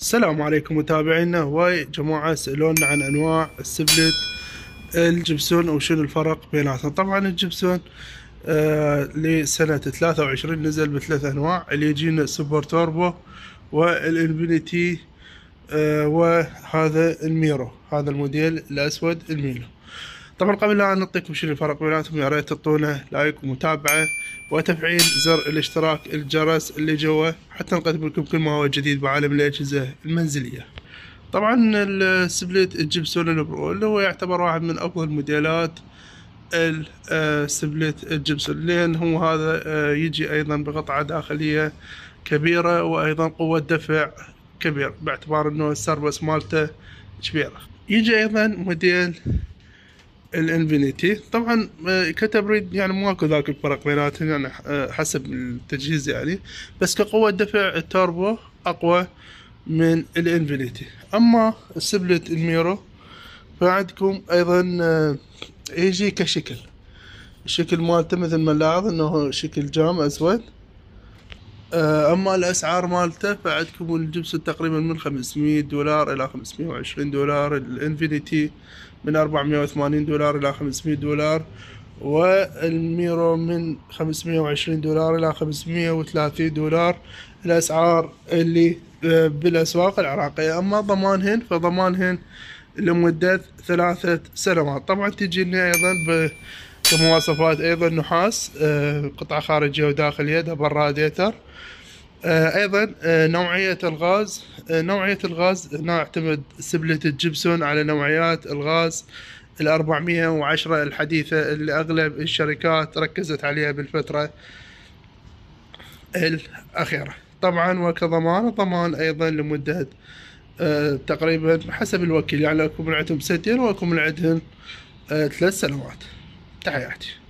السلام عليكم متابعينا. هواي جماعة سألونا عن أنواع ال split ال Gibson وشنو الفرق بيناتهم. طبعا ال Gibson آه لسنة ثلاثة وعشرين نزل بثلاث أنواع اللي يجينا super turbo وال Infinity آه وهذا ال Mirror هذا الموديل الأسود ال Mirror. طبعا قبل لا نعطيكم شنو الفرق بيناتهم يا ريت تعطونا like ومتابعة وتفعيل زر الاشتراك الجرس اللي جوا حتى نقدم لكم كل ما هو جديد بعالم الأجهزة المنزلية. طبعا ال split ال Gibson ال turbo اللي هو يعتبر واحد من أفضل موديلات ال split ال Gibson لأن هو هذا آه، يجي أيضا بقطعة داخلية كبيرة وأيضا قوة دفع كبير باعتبار أنه السربس مالته كبيرة. يجي أيضا موديل ال Infinity. طبعا آه، كتبريد يعني ماكو ذاك الفرق بيناتهم يعني آه، حسب التجهيز يعني. بس كقوة دفع التوربو أقوى من ال Infinity. أما ال split ال Mirror فعندكم أيضا آه، يجي كشكل. الشكل مالته مثل ما نلاحظ إنه شكل جام أسود. أما الأسعار مالته فعندكم الجبس تقريبا من 500 دولار إلى 520 دولار ال Infinity من 480 دولار إلى 500 دولار والميرو من 520 دولار إلى 530 دولار. الأسعار اللي آه، بالأسواق العراقية. أما ضمانهن فضمانهن لمدة ثلاثة سنوات. طبعا تجيني أيضا كمواصفات أيضا نحاس آه، قطعة خارجية وداخلية دبل راديتر. آه، أيضا آه، نوعية الغاز نوعية الغاز نعتمد سبلة الجبسون على نوعيات الغاز ال 410 الحديثة اللي أغلب الشركات ركزت عليها بالفترة الأخيرة. طبعا وكضمان ضمان أيضا لمدة تقريبا حسب الوكيل يعني اكو من عندهم سنتين واكو من عندهم ثلاث سنوات. تحياتي